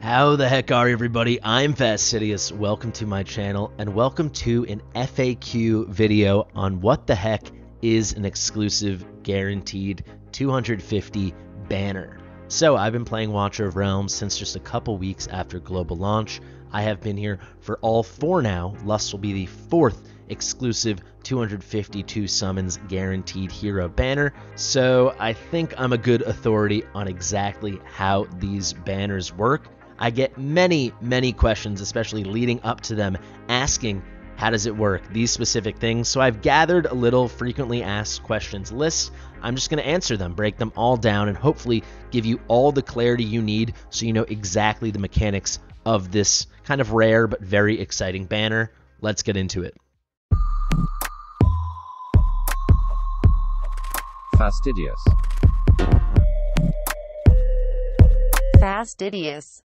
How the heck are you everybody? I'm Fastidious. Welcome to my channel and welcome to an FAQ video on what the heck is an exclusive guaranteed 250 banner. So I've been playing Watcher of Realms since just a couple weeks after global launch. I have been here for all four now. Lust will be the fourth exclusive 252 summons guaranteed hero banner. So I think I'm a good authority on exactly how these banners work. I get many, many questions, especially leading up to them, asking how does it work, these specific things. So I've gathered a little frequently asked questions list. I'm just going to answer them, break them all down, and hopefully give you all the clarity you need so you know exactly the mechanics of this kind of rare but very exciting banner. Let's get into it. Fastidious. Fastidious.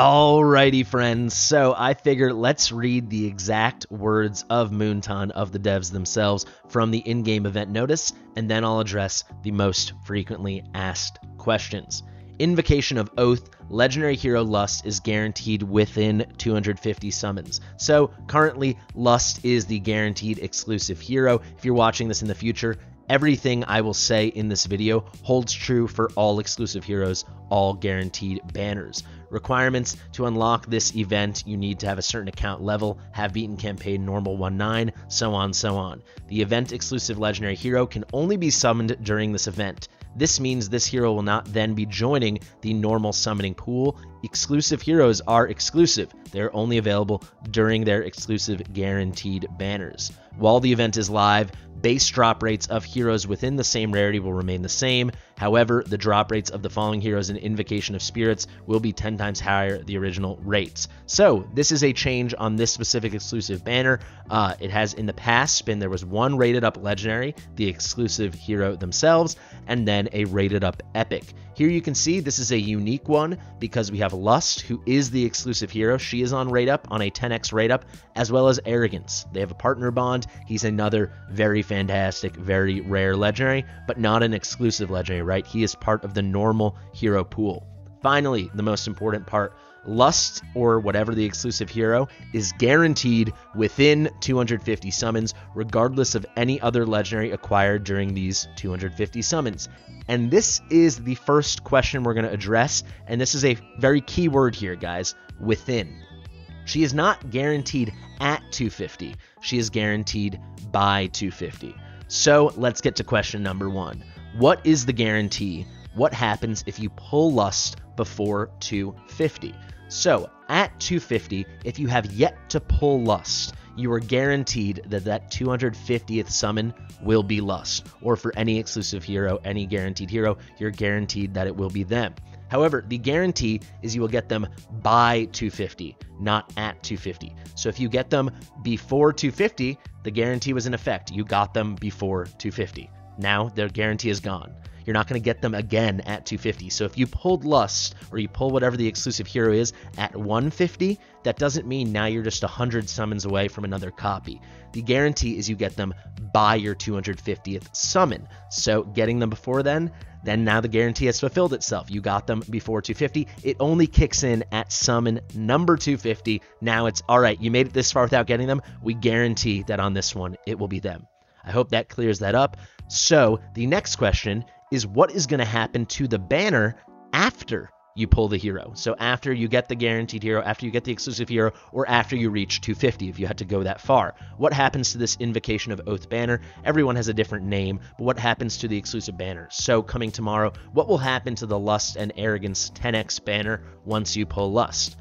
Alrighty, friends. So I figure let's read the exact words of Moonton of the devs themselves from the in game event notice, and then I'll address the most frequently asked questions. Invocation of Oath, Legendary Hero Lust is guaranteed within 250 summons. So currently, Lust is the guaranteed exclusive hero. If you're watching this in the future, Everything I will say in this video holds true for all exclusive heroes, all guaranteed banners. Requirements to unlock this event, you need to have a certain account level, have beaten campaign normal 1-9, so on, so on. The event exclusive legendary hero can only be summoned during this event. This means this hero will not then be joining the normal summoning pool. Exclusive heroes are exclusive. They're only available during their exclusive guaranteed banners. While the event is live, base drop rates of heroes within the same rarity will remain the same. However, the drop rates of the following heroes in Invocation of Spirits will be 10 times higher the original rates. So, this is a change on this specific exclusive banner. Uh, it has in the past been there was one rated up legendary, the exclusive hero themselves, and then a rated up epic. Here you can see this is a unique one because we have Lust, who is the exclusive hero. She is on rate up, on a 10x rate up, as well as Arrogance. They have a partner bond. He's another very fantastic, very rare legendary, but not an exclusive legendary, right? He is part of the normal hero pool. Finally, the most important part Lust, or whatever the exclusive hero, is guaranteed within 250 summons, regardless of any other legendary acquired during these 250 summons. And this is the first question we're going to address, and this is a very key word here, guys within. She is not guaranteed at 250, she is guaranteed by 250. So let's get to question number one. What is the guarantee? What happens if you pull Lust before 250? So, at 250, if you have yet to pull Lust, you are guaranteed that that 250th summon will be Lust. Or for any exclusive hero, any guaranteed hero, you're guaranteed that it will be them. However, the guarantee is you will get them by 250, not at 250. So if you get them before 250, the guarantee was in effect. You got them before 250. Now their guarantee is gone. You're not going to get them again at 250. So if you pulled Lust or you pull whatever the exclusive hero is at 150, that doesn't mean now you're just 100 summons away from another copy. The guarantee is you get them by your 250th summon. So getting them before then, then now the guarantee has fulfilled itself. You got them before 250. It only kicks in at summon number 250. Now it's all right, you made it this far without getting them. We guarantee that on this one, it will be them. I hope that clears that up. So the next question is what is going to happen to the banner after you pull the hero. So after you get the guaranteed hero, after you get the exclusive hero, or after you reach 250 if you had to go that far. What happens to this invocation of Oath banner? Everyone has a different name, but what happens to the exclusive banner? So coming tomorrow, what will happen to the Lust and Arrogance 10x banner once you pull Lust?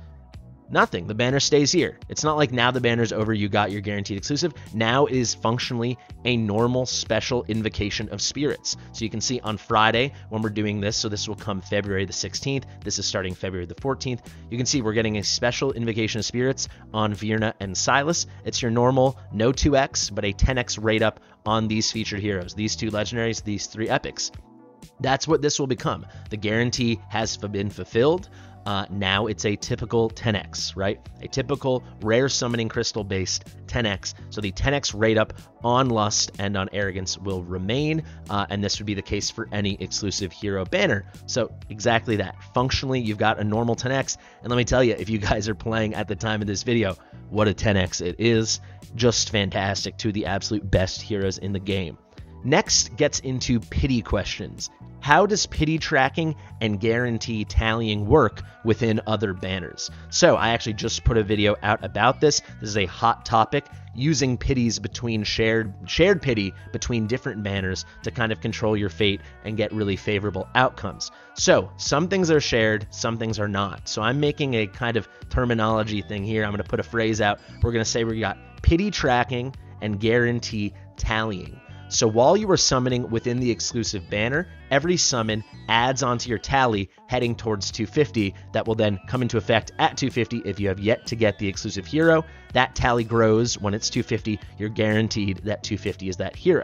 Nothing. The banner stays here. It's not like now the banner's over, you got your guaranteed exclusive. Now it is functionally a normal special invocation of spirits. So you can see on Friday when we're doing this, so this will come February the 16th. This is starting February the 14th. You can see we're getting a special invocation of spirits on Virna and Silas. It's your normal, no 2x, but a 10x rate up on these featured heroes, these two legendaries, these three epics. That's what this will become. The guarantee has been fulfilled. Uh, now it's a typical 10x, right? A typical rare summoning crystal based 10x. So the 10x rate up on Lust and on Arrogance will remain, uh, and this would be the case for any exclusive hero banner. So exactly that. Functionally, you've got a normal 10x, and let me tell you, if you guys are playing at the time of this video, what a 10x it is. Just fantastic. to the absolute best heroes in the game. Next gets into pity questions. How does pity tracking and guarantee tallying work within other banners? So, I actually just put a video out about this. This is a hot topic using pities between shared shared pity between different banners to kind of control your fate and get really favorable outcomes. So, some things are shared, some things are not. So, I'm making a kind of terminology thing here. I'm going to put a phrase out. We're going to say we got pity tracking and guarantee tallying. So while you are summoning within the exclusive banner, every summon adds onto your tally heading towards 250 that will then come into effect at 250 if you have yet to get the exclusive hero. That tally grows when it's 250, you're guaranteed that 250 is that hero.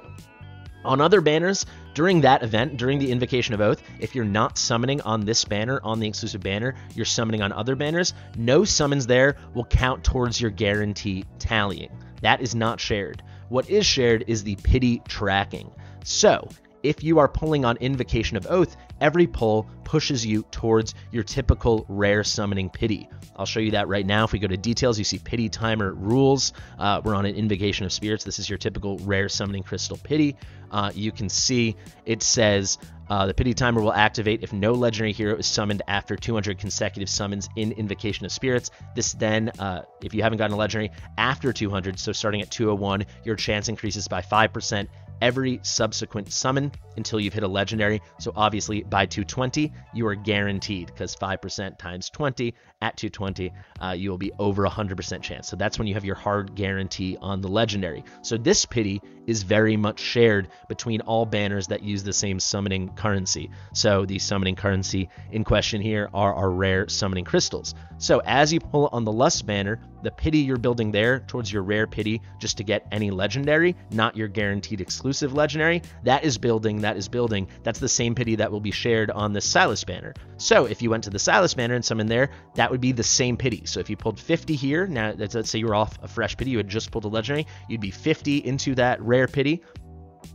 On other banners, during that event, during the Invocation of Oath, if you're not summoning on this banner, on the exclusive banner, you're summoning on other banners, no summons there will count towards your guarantee tallying. That is not shared. What is shared is the pity tracking. So, if you are pulling on Invocation of Oath, every pull pushes you towards your typical rare summoning pity. I'll show you that right now. If we go to details, you see pity timer rules. Uh, we're on an Invocation of Spirits. This is your typical rare summoning crystal pity. Uh, you can see it says uh, the pity timer will activate if no legendary hero is summoned after 200 consecutive summons in Invocation of Spirits. This then, uh, if you haven't gotten a legendary after 200, so starting at 201, your chance increases by 5% every subsequent summon until you've hit a legendary. So obviously by 220, you are guaranteed because 5% times 20 at 220, uh, you will be over 100% chance. So that's when you have your hard guarantee on the legendary. So this pity is very much shared between all banners that use the same summoning currency. So the summoning currency in question here are our rare summoning crystals. So as you pull on the Lust banner, the pity you're building there towards your rare pity just to get any legendary, not your guaranteed exclusive legendary, that is building, that is building. That's the same pity that will be shared on the Silas banner. So if you went to the Silas banner and summoned there, that would be the same pity. So if you pulled 50 here, now let's say you were off a fresh pity, you had just pulled a legendary, you'd be 50 into that rare pity.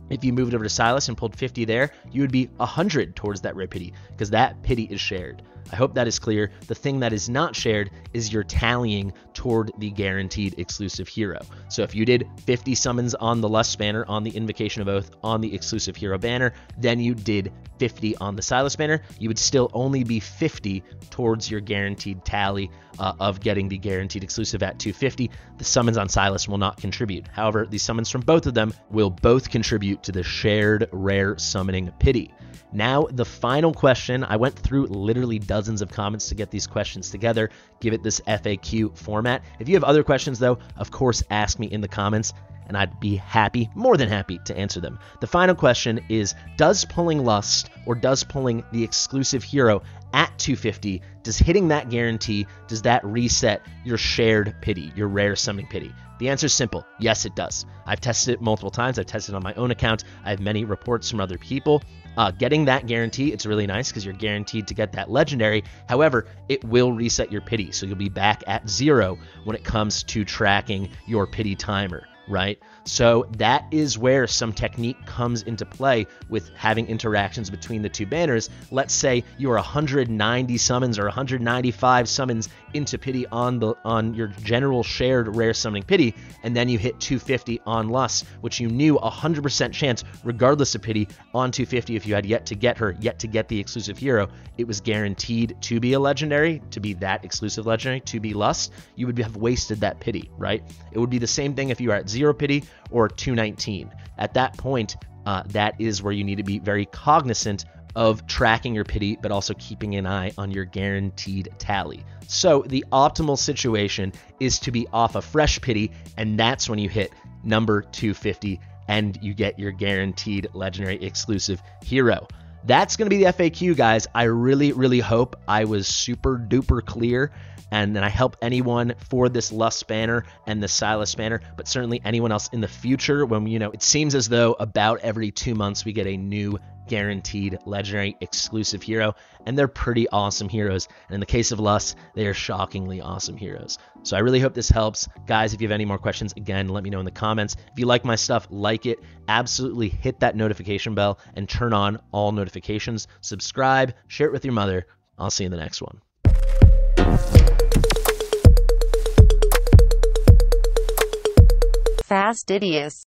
If you moved over to Silas and pulled 50 there, you would be 100 towards that rare pity because that pity is shared. I hope that is clear. The thing that is not shared is your tallying toward the guaranteed exclusive hero. So if you did 50 summons on the Lust banner, on the Invocation of Oath, on the exclusive hero banner, then you did 50 on the Silas banner, you would still only be 50 towards your guaranteed tally uh, of getting the guaranteed exclusive at 250. The summons on Silas will not contribute. However, the summons from both of them will both contribute to the shared rare summoning pity. Now, the final question. I went through literally dozens of comments to get these questions together, give it this FAQ format. If you have other questions, though, of course, ask me in the comments and I'd be happy, more than happy, to answer them. The final question is Does pulling Lust or does pulling the exclusive hero at 250, does hitting that guarantee, does that reset your shared pity, your rare summoning pity? The answer is simple yes, it does. I've tested it multiple times. I've tested it on my own account. I have many reports from other people. Uh, getting that guarantee, it's really nice because you're guaranteed to get that legendary. However, it will reset your pity. So you'll be back at zero when it comes to tracking your pity timer right? So that is where some technique comes into play with having interactions between the two banners. Let's say you are 190 summons or 195 summons into pity on the on your general shared rare summoning pity, and then you hit 250 on Lust, which you knew 100% chance, regardless of pity, on 250 if you had yet to get her, yet to get the exclusive hero, it was guaranteed to be a legendary, to be that exclusive legendary, to be Lust. You would have wasted that pity, right? It would be the same thing if you were at zero pity or 219. At that point, uh, that is where you need to be very cognizant of tracking your pity, but also keeping an eye on your guaranteed tally. So, the optimal situation is to be off a fresh pity, and that's when you hit number 250 and you get your guaranteed legendary exclusive hero. That's going to be the FAQ, guys. I really, really hope I was super duper clear and then I help anyone for this Lust banner and the Silas banner, but certainly anyone else in the future when, you know, it seems as though about every two months we get a new guaranteed legendary exclusive hero, and they're pretty awesome heroes. And in the case of Lust, they are shockingly awesome heroes. So I really hope this helps. Guys, if you have any more questions, again, let me know in the comments. If you like my stuff, like it. Absolutely hit that notification bell and turn on all notifications. Subscribe, share it with your mother. I'll see you in the next one. Fastidious